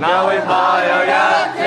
哪位怕有一天